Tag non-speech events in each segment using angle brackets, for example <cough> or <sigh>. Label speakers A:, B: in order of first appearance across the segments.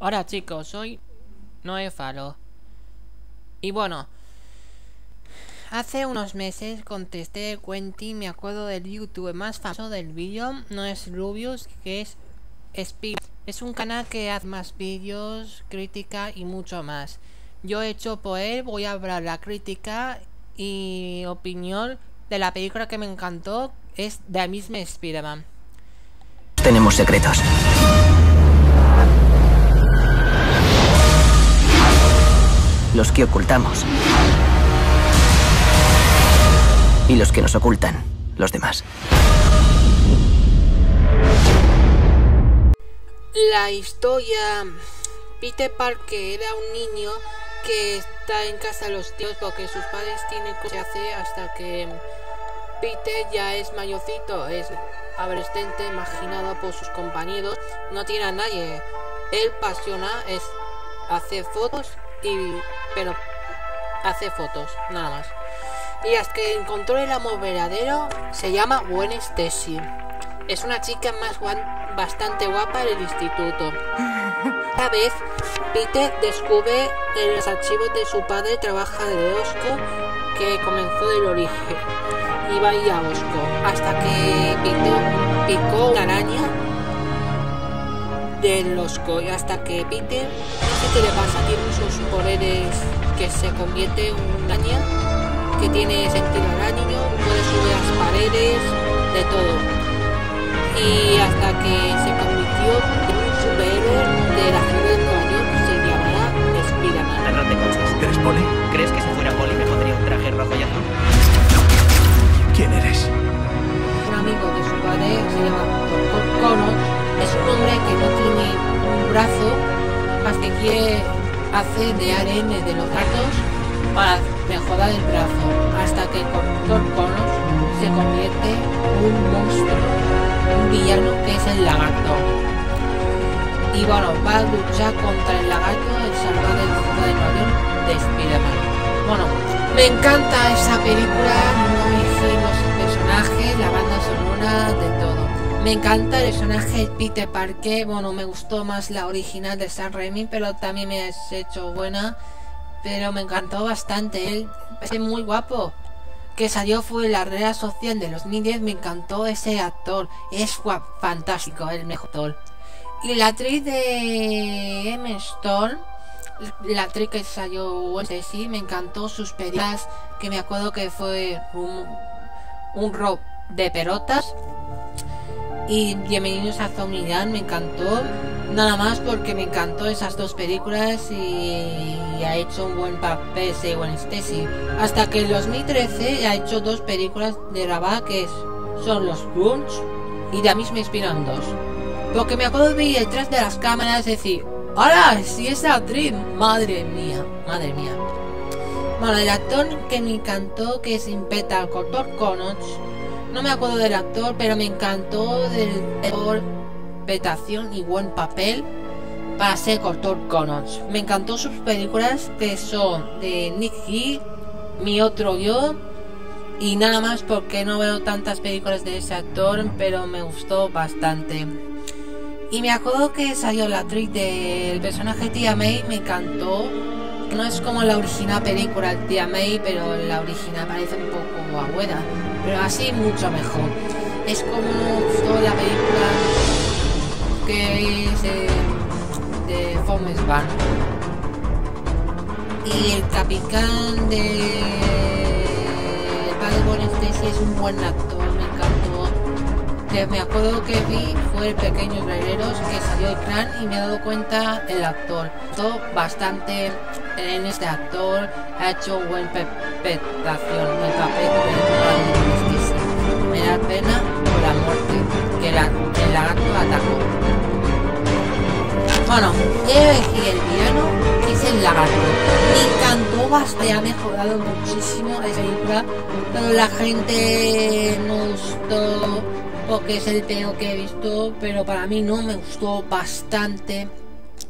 A: Hola chicos, soy Noé Faro. Y bueno, hace unos meses contesté Quentin, me acuerdo del YouTube más famoso del vídeo, no es Rubius, que es Speed. Es un canal que hace más vídeos, crítica y mucho más. Yo he hecho por él, voy a hablar la crítica y opinión de la película que me encantó, es la misma Spider-Man.
B: Tenemos secretos. Los que ocultamos. Y los que nos ocultan, los demás.
A: La historia... Peter Parker era un niño que está en casa de los tíos porque sus padres tienen que hacer hasta que Peter ya es mayorcito, es adolescente, imaginado por sus compañeros, no tiene a nadie. Él pasiona es hacer fotos y pero hace fotos, nada más. Y hasta que encontró el amor verdadero, se llama Gwen Stacy. Es una chica más bastante guapa del instituto. <laughs> Esta vez, Peter descubre en los archivos de su padre trabaja de Osco que comenzó del origen. Iba a ir a Osco hasta que Peter picó una araña del Osco y hasta que Peter, no sé qué le pasa, tiene sus poderes que se convierte en un araña que tiene sentido araño, puede subir las paredes, de todo y hasta que se convirtió en un superhéroe de la ciudad de Nueva York se llamará Spider-Man.
C: Ladrón de coches.
D: ¿Eres Poli?
C: ¿Crees que si fuera Poli me pondría un traje rojo y azul?
D: ¿Quién eres?
A: Un amigo de su padre se llama Dr. Connor. Hacer de ARN de los gatos para mejorar el brazo, hasta que Dr. Connor se convierte en un monstruo un villano que es el lagarto. Y bueno, va a luchar contra el lagarto, el salvar el ciudad de Nueva York de Spider-Man. Bueno, me encanta esa película, no los personajes, la banda sonora, de todo. Me encanta el personaje de Peter Parker, bueno, me gustó más la original de Sam Raimi, pero también me has hecho buena. Pero me encantó bastante, él es muy guapo que salió fue la red social de los 2010. Me encantó ese actor. Es fantástico, el mejor actor. Y la actriz de M. Stone, la actriz que salió sí, me encantó sus películas. Que me acuerdo que fue un, un rock de pelotas. Y Bienvenidos a Zombieland me encantó. Nada más porque me encantó esas dos películas y, ha hecho un buen papel Gwen Stacy. Hasta que en 2013 ha hecho dos películas de Rabat que son Los Grunge y mí me inspiran dos. Porque me acuerdo de ver detrás de las cámaras decir, ¡Hola! Si es actriz, madre mía, madre mía. Bueno, el actor que me encantó que es Impeta el Connors no me acuerdo del actor, pero me encantó del interpretación y buen papel para ser Cortor Connors. Me encantó sus películas que son de Nick Mi Otro Yo y nada más porque no veo tantas películas de ese actor, pero me gustó bastante. Y me acuerdo que salió la actriz del personaje Tia May, me encantó. No es como la original película Tia May, pero la original parece un poco abuela pero así mucho mejor. Es como toda la película que es de, Forrest Van. Y el capitán de padre Stacy es un buen actor, me encantó. Que me acuerdo que vi fue el Pequeños Guerreros que salió el clan y me he dado cuenta el actor. Todo bastante en este actor ha hecho buena interpretación el papel pena por la muerte que la, el lagarto atacó. Bueno, he aquí el villano es el lagarto. Me encantó bastante, ha mejorado muchísimo esa película, pero la gente no gustó porque es el peor que he visto, pero para mí no me gustó bastante,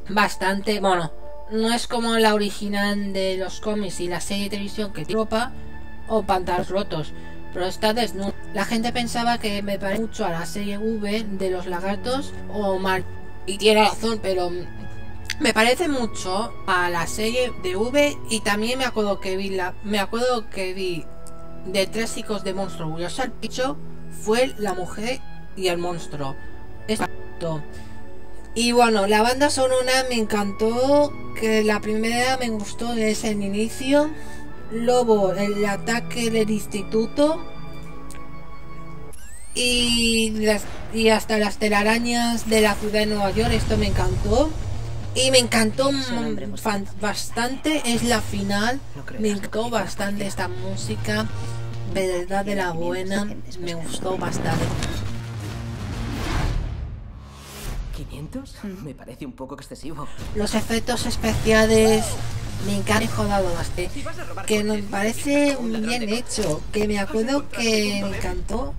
A: bastante, bueno, no es como la original de los cómics y la serie de televisión que tiene ropa o pantalones rotos pero está desnudo. La gente pensaba que me parece mucho a la serie V de los lagartos o mal. Y tiene razón, pero me parece mucho a la serie de V y también me acuerdo que vi la me acuerdo que vi de tres hijos de monstruo Yo el picho fue la mujer y el monstruo. Exacto. Y bueno, la banda sonora me encantó, que la primera me gustó es el inicio, luego el ataque del instituto y, las, y hasta las telarañas de la ciudad de Nueva York, esto me encantó. Y me encantó bastante, es la final, me encantó bastante esta música, verdad de la buena, me gustó bastante.
B: ¿500? Me parece un poco excesivo.
A: Los efectos especiales me encantado bastante. Que me parece bien hecho. Que me acuerdo que me encantó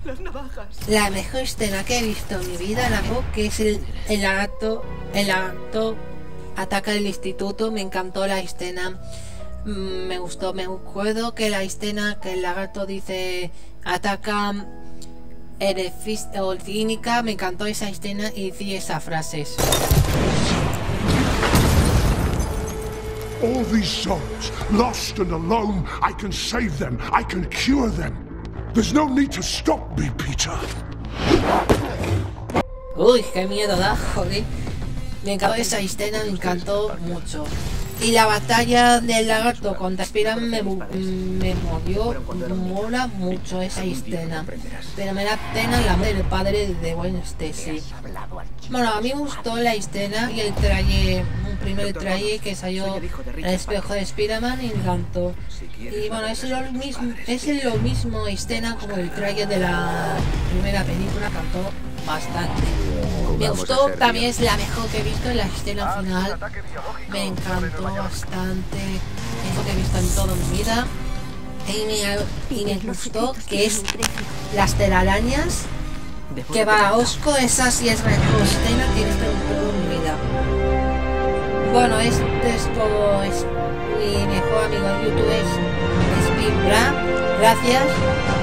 A: la mejor escena que he visto en mi vida, la que es el, el acto, el acto ataca el instituto. Me encantó la escena. Mm, me gustó, me acuerdo que la escena que el lagarto dice ataca o clínica, me encantó esa escena y di esas frases.
E: All these souls, lost and alone, I can save them. I can cure them. There's no need to stop me, Peter.
A: Uy, qué miedo da, joder. Me encantó esa escena, me encantó mucho. Y la batalla del lagarto contra Spiran me, me movió, mola mucho esa escena. Pero me da pena la madre del padre de Gwen Stacy. Bueno, a mí me gustó la escena y el traje, un primer traje que salió el espejo de Spider-Man y encantó. Y bueno, es lo mismo, es lo mismo escena como el traje de la primera película, cantó bastante. Me gustó, también es la mejor que he visto en la escena final. Me encantó bastante. Es lo que he visto en toda mi vida. Y me, gustó que es las telarañas. Que va a Osco, esa sí es la mejor escena que he visto en toda mi vida. Bueno, este es como mi mejor amigo en YouTube es Speed Gracias. Suscribís